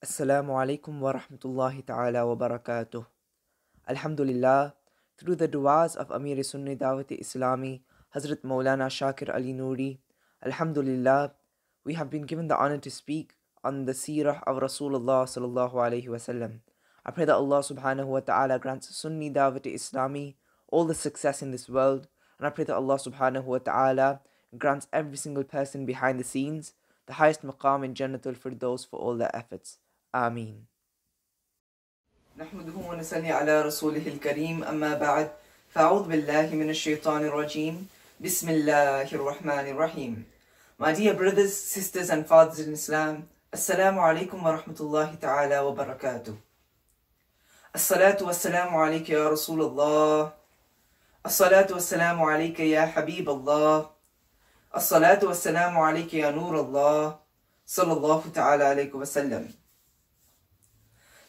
Assalamu alaikum wa rahmatullahi ta'ala wa barakatuh. Alhamdulillah, through the du'as of Amir Sunni Dawati Islami, Hazrat Maulana Shakir Ali Noori, Alhamdulillah, we have been given the honor to speak on the seerah of Rasulullah sallallahu alayhi wasallam. I pray that Allah subhanahu wa ta'ala grants Sunni Dawati Islami all the success in this world, and I pray that Allah subhanahu wa ta'ala grants every single person behind the scenes the highest maqam in Jannatul Firdaus for all their efforts. آمين. نحمده ونصلي على رسوله الكريم أما بعد فأعوذ بالله من الشيطان الرجيم. بسم الله الرحمن الرحيم. My dear brothers, sisters and fathers in Islam alaikum wa rahmatullahi ta'ala wa barakatuh الصلاة والسلام عليك يا رسول الله. الصلاة والسلام عليك يا حبيب الله. الصلاة والسلام عليك يا نور الله. صلى الله تعالى عليك وسلم.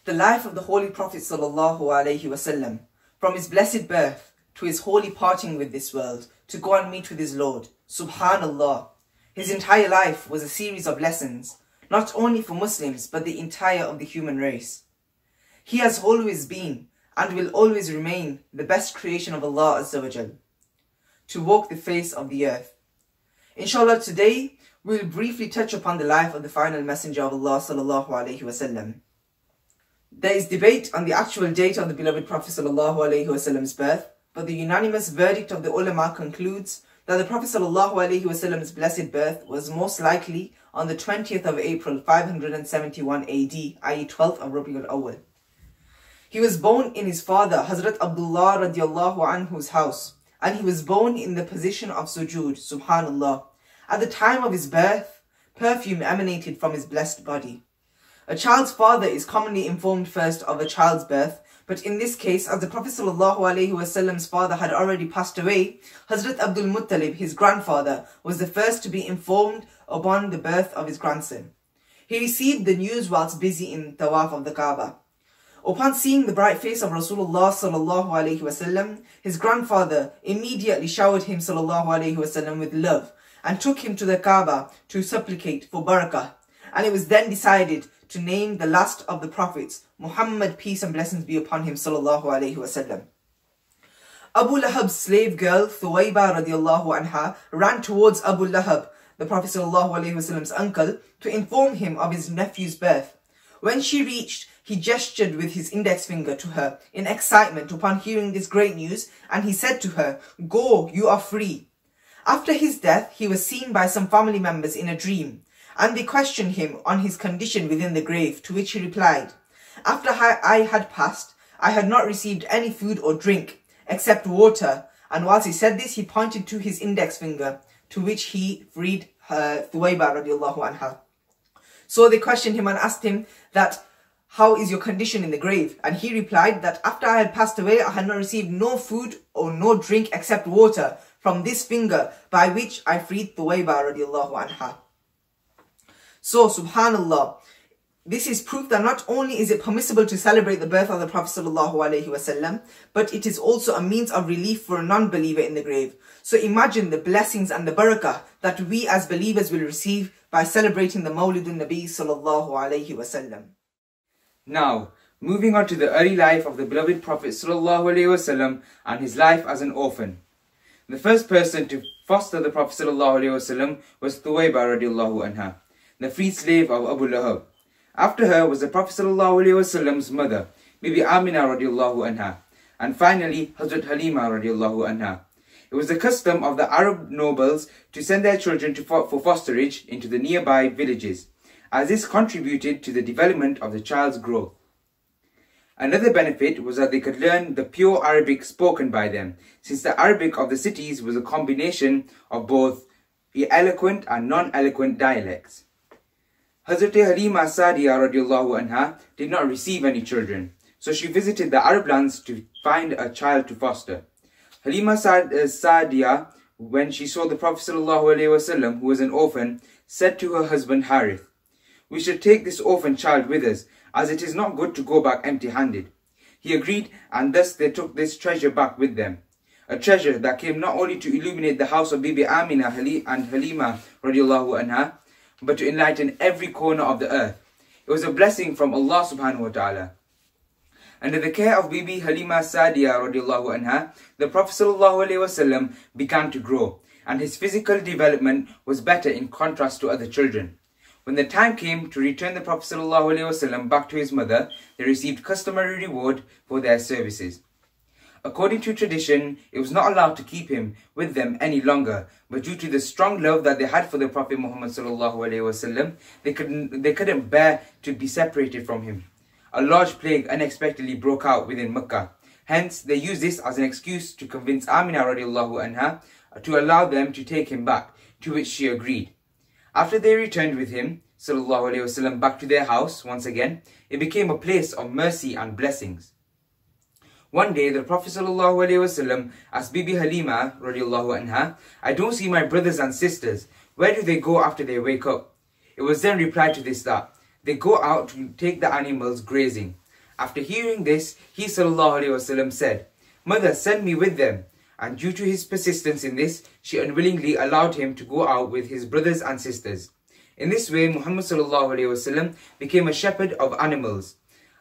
The life of the Holy Prophet wasallam, from his blessed birth to his holy parting with this world, to go and meet with his Lord. Subhanallah. His entire life was a series of lessons, not only for Muslims, but the entire of the human race. He has always been and will always remain the best creation of Allah Azza to walk the face of the earth. Inshallah, today we will briefly touch upon the life of the final messenger of Allah sallallahu alaihi wasallam. There is debate on the actual date of the beloved Prophet Wasallam's birth, but the unanimous verdict of the ulama concludes that the Prophet Wasallam's blessed birth was most likely on the 20th of April 571 AD, i.e. 12th of Rabiul Awal. He was born in his father Hazrat Abdullah radiallahu anhu's house, and he was born in the position of sujood, subhanallah. At the time of his birth, perfume emanated from his blessed body. A child's father is commonly informed first of a child's birth, but in this case, as the Prophet ﷺ's father had already passed away, Hazrat Abdul Muttalib, his grandfather, was the first to be informed upon the birth of his grandson. He received the news whilst busy in tawaf of the Kaaba. Upon seeing the bright face of Rasulullah sallallahu his grandfather immediately showered him sallallahu with love and took him to the Kaaba to supplicate for barakah. And it was then decided to name the last of the prophets, Muhammad, peace and blessings be upon him, sallallahu alayhi wasallam. Abu Lahab's slave girl, Thuwayba radiallahu anha, ran towards Abu Lahab, the Prophet wasallam's uncle, to inform him of his nephew's birth. When she reached, he gestured with his index finger to her in excitement upon hearing this great news, and he said to her, Go, you are free. After his death, he was seen by some family members in a dream. And they questioned him on his condition within the grave, to which he replied, After I had passed, I had not received any food or drink, except water. And whilst he said this, he pointed to his index finger, to which he freed her, Thuwayba radiallahu anha. So they questioned him and asked him that, how is your condition in the grave? And he replied that after I had passed away, I had not received no food or no drink except water from this finger by which I freed Thuwayba radiallahu anha. So, subhanallah, this is proof that not only is it permissible to celebrate the birth of the Prophet wasallam, but it is also a means of relief for a non-believer in the grave. So imagine the blessings and the barakah that we as believers will receive by celebrating the Mawlidun Nabi sallallahu alayhi wasallam. Now, moving on to the early life of the beloved Prophet sallallahu alayhi wasallam and his life as an orphan. The first person to foster the Prophet sallallahu alayhi wasallam was Thuwayba radiallahu anha the free slave of Abu Lahab. After her was the Prophet Wasallam's mother, Bibi Amina radiallahu anha, and finally Hazrat Halima radiallahu anha. It was the custom of the Arab nobles to send their children to for fosterage into the nearby villages, as this contributed to the development of the child's growth. Another benefit was that they could learn the pure Arabic spoken by them, since the Arabic of the cities was a combination of both eloquent and non-eloquent dialects. Hazrat Halima Sadiya radiallahu anha did not receive any children, so she visited the Arab lands to find a child to foster. Halima uh, Sadiya, when she saw the Prophet wasallam, who was an orphan, said to her husband Harith, We should take this orphan child with us, as it is not good to go back empty-handed. He agreed, and thus they took this treasure back with them. A treasure that came not only to illuminate the house of Bibi Amina and Halima radiallahu anha, but to enlighten every corner of the earth. It was a blessing from Allah subhanahu wa ta'ala. Under the care of Bibi Halima Sadiya radiallahu anha, the Prophet wasallam began to grow, and his physical development was better in contrast to other children. When the time came to return the Prophet ﷺ back to his mother, they received customary reward for their services. According to tradition, it was not allowed to keep him with them any longer, but due to the strong love that they had for the Prophet Muhammad wasallam, they couldn't they couldn't bear to be separated from him. A large plague unexpectedly broke out within Mecca. Hence, they used this as an excuse to convince Amina radiallahu anha to allow them to take him back, to which she agreed. After they returned with him, sallallahu alayhi wasallam, back to their house once again, it became a place of mercy and blessings. One day, the Prophet ﷺ asked Bibi Halima anha, I don't see my brothers and sisters. Where do they go after they wake up? It was then replied to this that they go out to take the animals grazing. After hearing this, he ﷺ said, Mother, send me with them and due to his persistence in this, she unwillingly allowed him to go out with his brothers and sisters. In this way, Muhammad ﷺ became a shepherd of animals,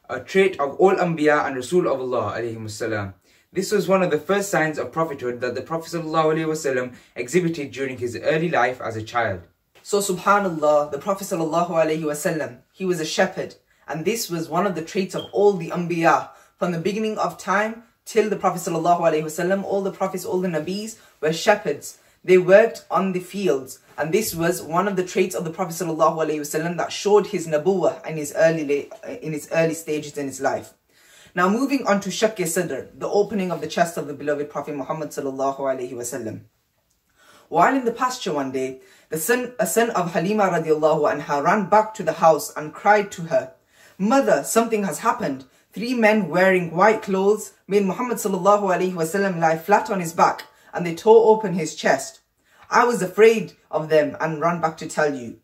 a trait of all Anbiya and Rasul of Allah This was one of the first signs of prophethood that the Prophet ﷺ exhibited during his early life as a child. So subhanallah, the Prophet ﷺ, he was a shepherd and this was one of the traits of all the Anbiya from the beginning of time till the Prophet ﷺ, all the Prophets, all the Nabis were shepherds. They worked on the fields. And this was one of the traits of the Prophet ﷺ that showed his nabuwah in his early in his early stages in his life. Now moving on to Shaqq-e-Sadr, the opening of the chest of the beloved Prophet Muhammad ﷺ. While in the pasture one day, the son, a son of Halima radiallahu anha ran back to the house and cried to her, Mother, something has happened. Three men wearing white clothes made Muhammad sallallahu alaihi wasallam lie flat on his back and they tore open his chest. I was afraid of them and ran back to tell you.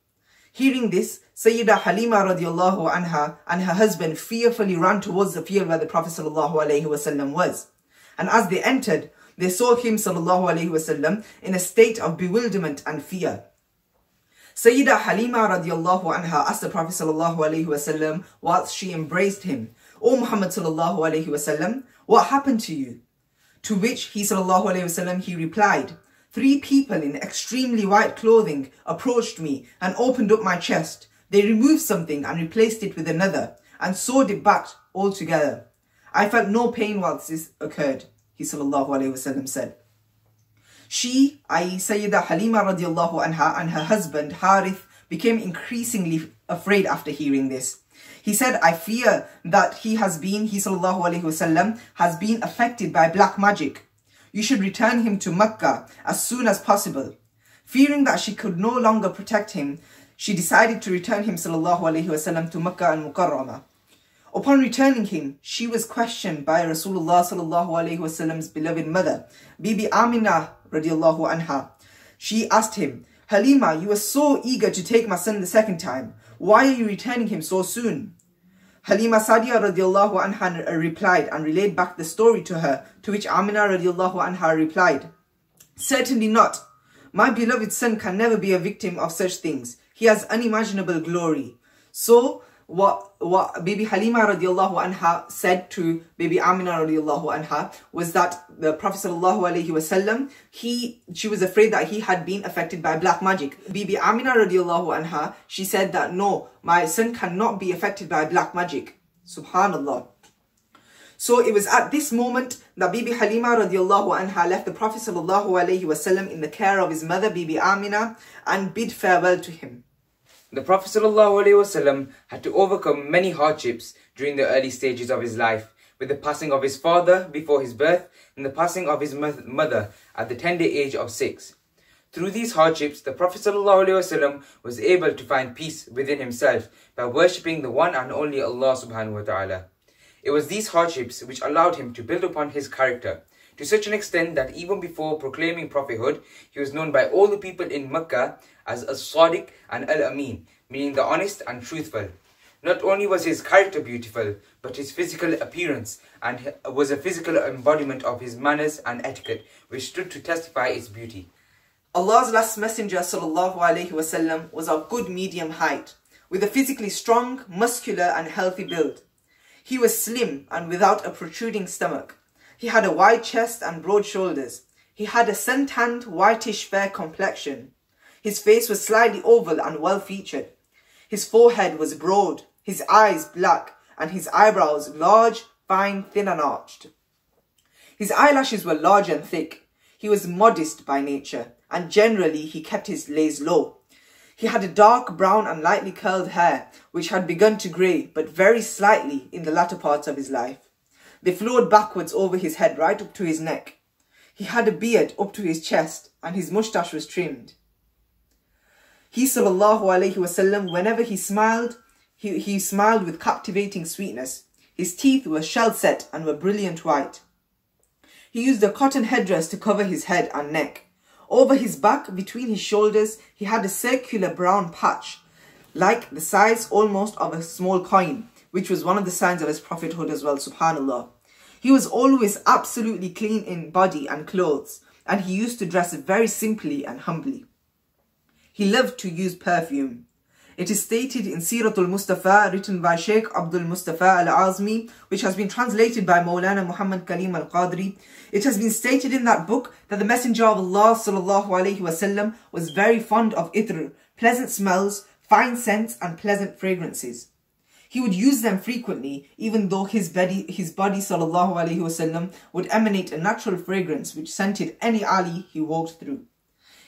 Hearing this, Sayyida Halima radiallahu anha and her husband fearfully ran towards the field where the Prophet sallallahu alaihi wasallam was. And as they entered, they saw him sallallahu alaihi wasallam in a state of bewilderment and fear. Sayyida Halima radiallahu anha asked the Prophet sallallahu alaihi wasallam whilst she embraced him, O Muhammad sallallahu alayhi wasallam, what happened to you? To which he wasallam, he replied, Three people in extremely white clothing approached me and opened up my chest. They removed something and replaced it with another and sewed it back altogether. I felt no pain whilst this occurred, he wasallam said. She, i.e. Sayyida Halima radiallahu anha and her husband Harith became increasingly afraid after hearing this. He said, I fear that he has been, he sallallahu wasallam, has been affected by black magic. You should return him to Mecca as soon as possible. Fearing that she could no longer protect him, she decided to return him sallallahu wasallam to Mecca al-Mukarramah. Upon returning him, she was questioned by Rasulullah sallallahu wasallam's beloved mother, Bibi Amina radiallahu anha. She asked him, Halima, you were so eager to take my son the second time. Why are you returning him so soon? Halima Sadiya radiallahu anha uh, replied and relayed back the story to her, to which Amina radiallahu anha replied, Certainly not. My beloved son can never be a victim of such things. He has unimaginable glory. So what what Bibi Halima radiallahu anha said to Bibi Amina radiallahu anha was that the Prophet sallallahu alaihi wasallam he she was afraid that he had been affected by black magic. Bibi Amina radiallahu anha she said that no my son cannot be affected by black magic. Subhanallah. So it was at this moment that Bibi Halima radiallahu anha left the Prophet sallallahu alaihi wasallam in the care of his mother Bibi Amina and bid farewell to him. The Prophet ﷺ had to overcome many hardships during the early stages of his life, with the passing of his father before his birth and the passing of his mother at the tender age of six. Through these hardships, the Prophet ﷺ was able to find peace within himself by worshipping the one and only Allah subhanahu wa ta'ala. It was these hardships which allowed him to build upon his character, to such an extent that even before proclaiming prophethood, he was known by all the people in Mecca as As-Sadiq and Al-Amin, meaning the honest and truthful. Not only was his character beautiful, but his physical appearance and was a physical embodiment of his manners and etiquette, which stood to testify its beauty. Allah's last messenger wasallam was of good medium height, with a physically strong, muscular and healthy build. He was slim and without a protruding stomach. He had a wide chest and broad shoulders. He had a sun-tanned, whitish fair complexion. His face was slightly oval and well featured. His forehead was broad, his eyes black, and his eyebrows large, fine, thin and arched. His eyelashes were large and thick. He was modest by nature, and generally he kept his lays low. He had a dark brown and lightly curled hair, which had begun to grey, but very slightly in the latter parts of his life. They flowed backwards over his head right up to his neck. He had a beard up to his chest, and his moustache was trimmed. He sallallahu alayhi wasallam, whenever he smiled, he, he smiled with captivating sweetness. His teeth were shell set and were brilliant white. He used a cotton headdress to cover his head and neck. Over his back, between his shoulders, he had a circular brown patch, like the size almost of a small coin, which was one of the signs of his prophethood as well, subhanallah. He was always absolutely clean in body and clothes, and he used to dress very simply and humbly. He loved to use perfume. It is stated in Siratul Mustafa, written by Sheikh Abdul Mustafa Al-Azmi, which has been translated by Maulana Muhammad Kalim Al-Qadri. It has been stated in that book that the Messenger of Allah wasallam was very fond of itr, pleasant smells, fine scents and pleasant fragrances. He would use them frequently, even though his body, his body alaihi would emanate a natural fragrance which scented any alley he walked through.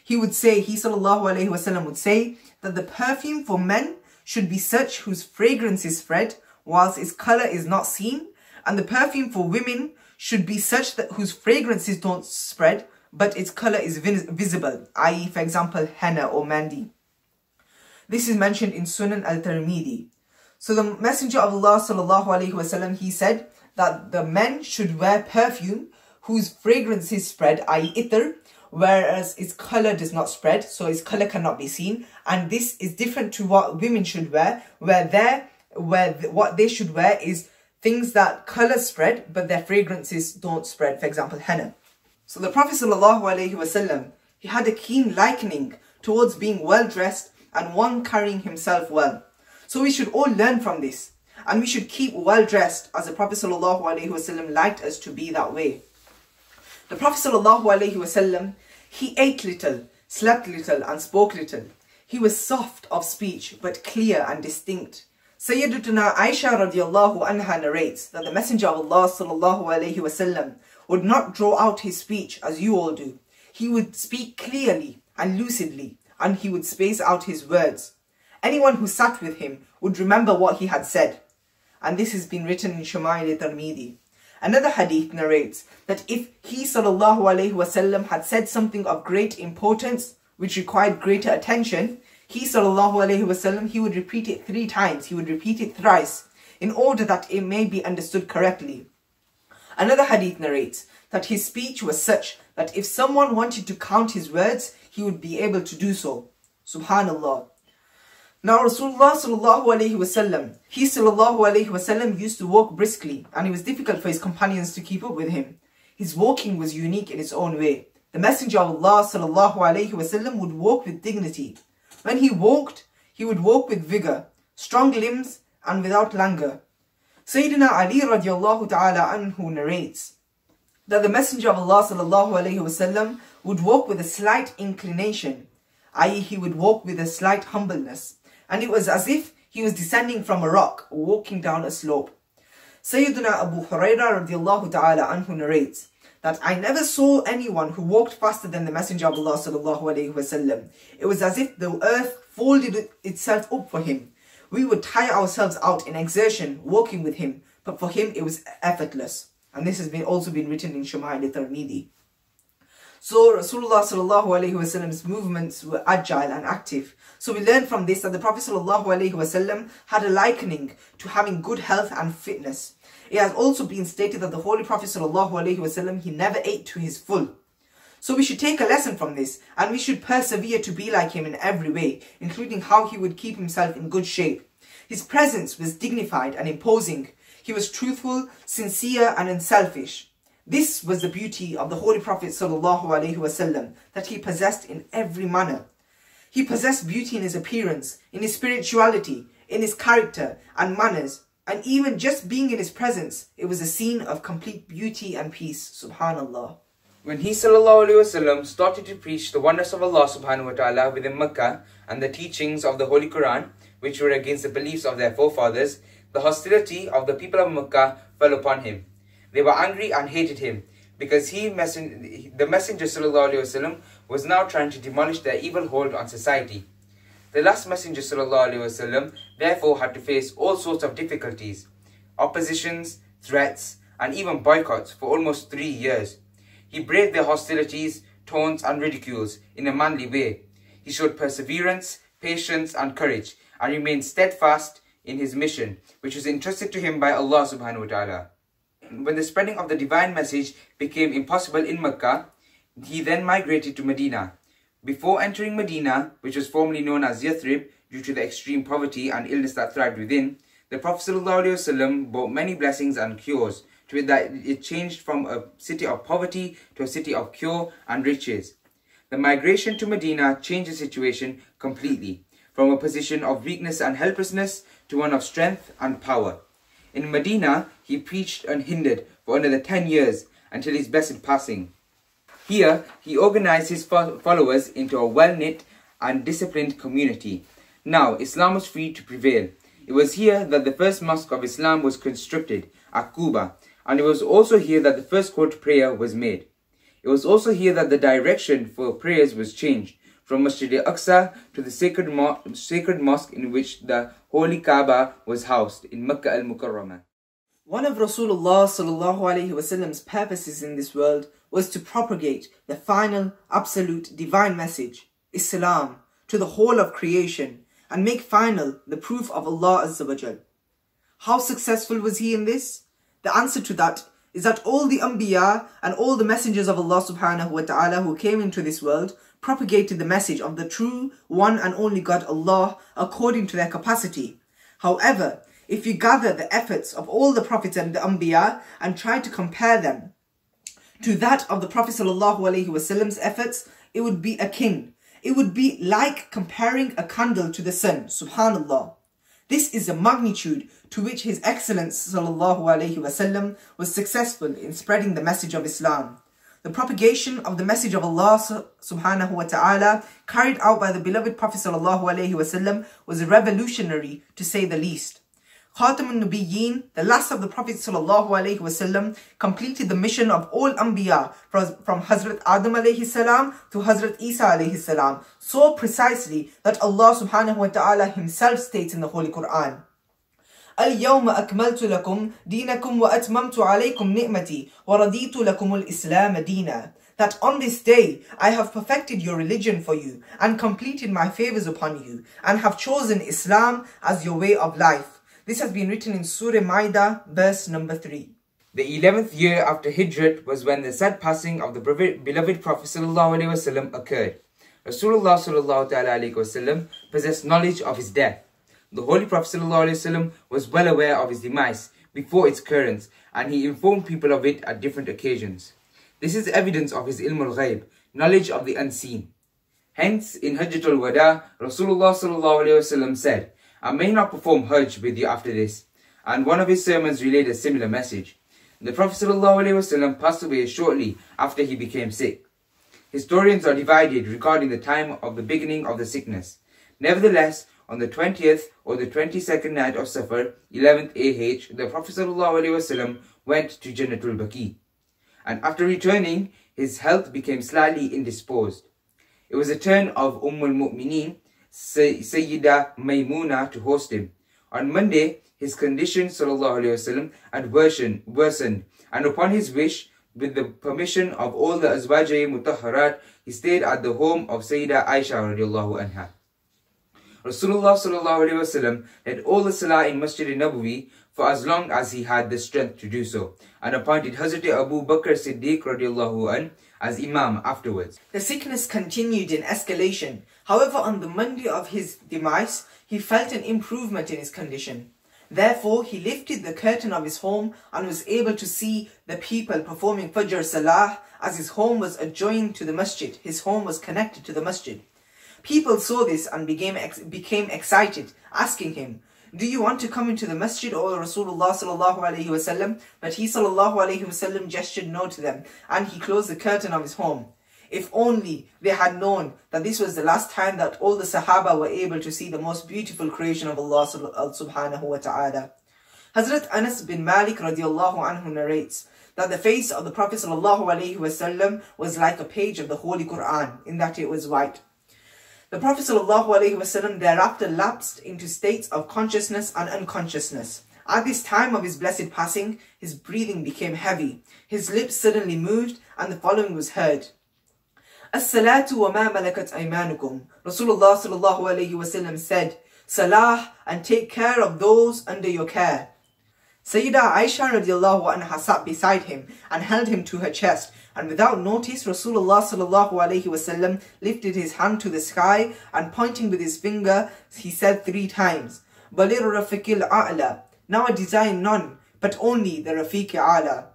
He would say, he sallallahu wasallam would say that the perfume for men should be such whose fragrance is spread whilst its color is not seen, and the perfume for women should be such that whose fragrances don't spread but its color is vis visible, i.e. for example henna or mehndi. This is mentioned in Sunan al-Tirmidhi. So the Messenger of Allah sallallahu alayhi wasallam he said that the men should wear perfume whose fragrance is spread, i.e. itr, whereas its color does not spread, so its color cannot be seen. And this is different to what women should wear, where their where what they should wear is things that color spread, but their fragrances don't spread. For example, henna. So the Prophet wasallam he had a keen likening towards being well dressed and one carrying himself well. So we should all learn from this. And we should keep well dressed as the Prophet wasallam liked us to be that way. The Prophet wasallam he ate little, slept little and spoke little. He was soft of speech but clear and distinct. Sayyidatuna Aisha radiallahu anha narrates that the Messenger of Allah sallallahu would not draw out his speech as you all do. He would speak clearly and lucidly and he would space out his words. Anyone who sat with him would remember what he had said. And this has been written in Shama'il Tirmidhi. Another hadith narrates that if he wasallam had said something of great importance which required greater attention, he wasallam he would repeat it three times. He would repeat it thrice in order that it may be understood correctly. Another hadith narrates that his speech was such that if someone wanted to count his words, he would be able to do so. Subhanallah. Now Rasulullah sallallahu alayhi wasallam, he sallallahu alayhi wasallam used to walk briskly and it was difficult for his companions to keep up with him. His walking was unique in its own way. The Messenger of Allah sallallahu alayhi wasallam would walk with dignity. When he walked, he would walk with vigor, strong limbs and without languor. Sayyidina Ali radiallahu ta'ala anhu narrates that the Messenger of Allah sallallahu alayhi wasallam would walk with a slight inclination, i.e. he would walk with a slight humbleness and it was as if he was descending from a rock walking down a slope. Sayyidina Abu Hurairah radiallahu ta'ala anhu narrates that I never saw anyone who walked faster than the Messenger of Allah sallallahu alayhi wasallam. It was as if the earth folded itself up for him. We would tire ourselves out in exertion walking with him, but for him it was effortless. And this has been also been written in Shama'il Tirmidhi. So Rasulullah sallallahu alayhi wasallam's movements were agile and active. So we learn from this that the Prophet ﷺ had a likening to having good health and fitness. It has also been stated that the Holy Prophet ﷺ he never ate to his full. So we should take a lesson from this and we should persevere to be like him in every way, including how he would keep himself in good shape. His presence was dignified and imposing. He was truthful, sincere and unselfish. This was the beauty of the Holy Prophet ﷺ that he possessed in every manner. He possessed beauty in his appearance, in his spirituality, in his character and manners, and even just being in his presence, it was a scene of complete beauty and peace. Subhanallah. When he وسلم, started to preach the oneness of Allah subhanahu wa ta'ala within Mecca and the teachings of the Holy Quran, which were against the beliefs of their forefathers, the hostility of the people of Mecca fell upon him. They were angry and hated him because he, the Messenger وسلم, was now trying to demolish their evil hold on society. The last Messenger وسلم, therefore had to face all sorts of difficulties, oppositions, threats, and even boycotts for almost three years. He braved their hostilities, taunts, and ridicules in a manly way. He showed perseverance, patience, and courage, and remained steadfast in his mission, which was entrusted to him by Allah subhanahu wa ta'ala. When the spreading of the divine message became impossible in Mecca, he then migrated to Medina. Before entering Medina, which was formerly known as Yathrib due to the extreme poverty and illness that thrived within, the Prophet ﷺ brought many blessings and cures to it that it changed from a city of poverty to a city of cure and riches. The migration to Medina changed the situation completely, from a position of weakness and helplessness to one of strength and power. In Medina, he preached unhindered for another 10 years until his blessed passing. Here, he organized his followers into a well-knit and disciplined community. Now, Islam was free to prevail. It was here that the first mosque of Islam was constructed, at Quba, and it was also here that the first to prayer was made. It was also here that the direction for prayers was changed from Masjid al-Aqsa to the sacred, mo sacred mosque in which the holy Kaaba was housed in Makkah al-Mukarramah. One of Rasulullah Wasallam's purposes in this world was to propagate the final, absolute, divine message, Islam, to the whole of creation and make final the proof of Allah Azza How successful was he in this? The answer to that is that all the Anbiya and all the messengers of Allah subhanahu wa ta'ala who came into this world propagated the message of the true one and only God Allah according to their capacity. However, if you gather the efforts of all the prophets and the Anbiya and try to compare them to that of the Prophet Wasallam's efforts, it would be akin. It would be like comparing a candle to the sun, subhanallah. This is the magnitude to which His Excellence wasallam was successful in spreading the message of Islam. The propagation of the message of Allah subhanahu wa ta'ala carried out by the beloved Prophet sallallahu alaihi wasallam was revolutionary to say the least. Khatamun Nabiyyin, the last of the Prophet wasallam, completed the mission of all Anbiya from, from Hazrat Adam alayhi salam to Hazrat Isa alayhi salam so precisely that Allah subhanahu wa ta'ala himself states in the Holy Quran. اليوم أكملت لكم دينكم وأتممت عليكم نعمتي ورضيت لكم الإسلام دينا that on this day I have perfected your religion for you and completed my favors upon you and have chosen Islam as your way of life. This has been written in Surah Maida, verse number 3. The 11th year after Hijrat was when the sad passing of the beloved Prophet ﷺ occurred. Rasulullah ﷺ possessed knowledge of his death. The Holy Prophet ﷺ was well aware of his demise before its occurrence and he informed people of it at different occasions. This is evidence of his ilm al-ghaib, knowledge of the unseen. Hence, in Hajjatul Wada, Rasulullah ﷺ said, I may not perform Hajj with you after this. And one of his sermons relayed a similar message. The Prophet ﷺ passed away shortly after he became sick. Historians are divided regarding the time of the beginning of the sickness. Nevertheless, on the 20th or the 22nd night of Safar, 11th AH, the Prophet ﷺ went to Jannatul Baqi. And after returning, his health became slightly indisposed. It was a turn of Umm al-Mu'mineen Sayyida Maymuna to host him. On Monday, his condition وسلم, had worsened, worsened, and upon his wish, with the permission of all the Azwajay Mutahharat, he stayed at the home of Sayyida Aisha radiallahu anha. Rasulullah sallallahu led all the salah in Masjid Nabawi for as long as he had the strength to do so, and appointed Hazrat Abu Bakr Siddiq radiallahu anh as Imam afterwards. The sickness continued in escalation. However, on the Monday of his demise, he felt an improvement in his condition. Therefore, he lifted the curtain of his home and was able to see the people performing Fajr Salah as his home was adjoined to the masjid. His home was connected to the masjid. People saw this and became, ex became excited, asking him, Do you want to come into the masjid, O Rasulullah sallallahu alayhi wasallam? But he sallallahu alayhi wasallam gestured no to them and he closed the curtain of his home. If only they had known that this was the last time that all the Sahaba were able to see the most beautiful creation of Allah uh, subhanahu wa ta'ala. Hazrat Anas bin Malik radiallahu anhu narrates that the face of the Prophet sallallahu alaihi wasallam was like a page of the Holy Quran in that it was white. The Prophet ﷺ thereafter lapsed into states of consciousness and unconsciousness. At this time of his blessed passing, his breathing became heavy, his lips suddenly moved, and the following was heard. As-salatu wa ma malakat aymanukum. Rasulullah sallallahu alayhi wasallam said, Salah and take care of those under your care. Sayyida Aisha radiallahu anha sat beside him and held him to her chest and without notice Rasulullah lifted his hand to the sky and pointing with his finger he said three times Balir rafiqil a'la Now I desire none but only the rafiq a'la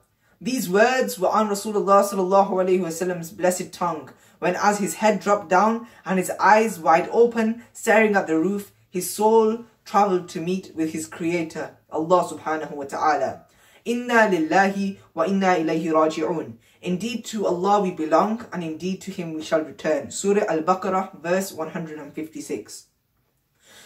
These words were on Rasulullah blessed tongue when as his head dropped down and his eyes wide open staring at the roof his soul traveled to meet with his creator Allah subhanahu wa ta'ala. Inna lillahi wa inna ilayhi raji'un. Indeed to Allah we belong and indeed to Him we shall return. Surah Al-Baqarah verse 156.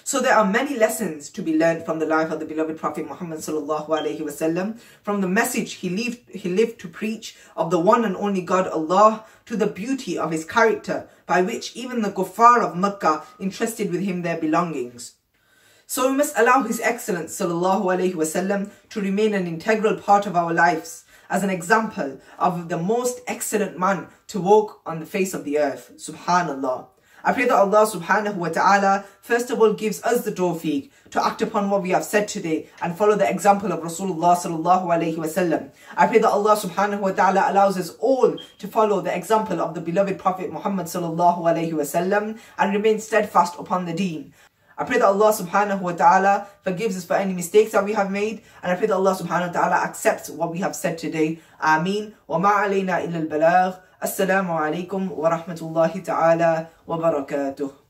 So there are many lessons to be learned from the life of the beloved Prophet Muhammad sallallahu alaihi wasallam, from the message he lived, he lived to preach of the one and only God Allah, to the beauty of his character, by which even the kuffar of Mecca entrusted with him their belongings. So we must allow His Excellence sallallahu alaihi wasallam to remain an integral part of our lives as an example of the most excellent man to walk on the face of the earth. Subhanallah. I pray that Allah subhanahu wa ta'ala first of all gives us the tawfiq to act upon what we have said today and follow the example of Rasulullah sallallahu alayhi wasallam. I pray that Allah subhanahu wa ta'ala allows us all to follow the example of the beloved Prophet Muhammad sallallahu alayhi wasallam and remain steadfast upon the deen. I pray that Allah subhanahu wa ta'ala forgives us for any mistakes that we have made. And I pray that Allah subhanahu wa ta'ala accepts what we have said today. Ameen. Illa al-balagh. Assalamu alaikum wa rahmatullahi ta'ala wa barakatuh.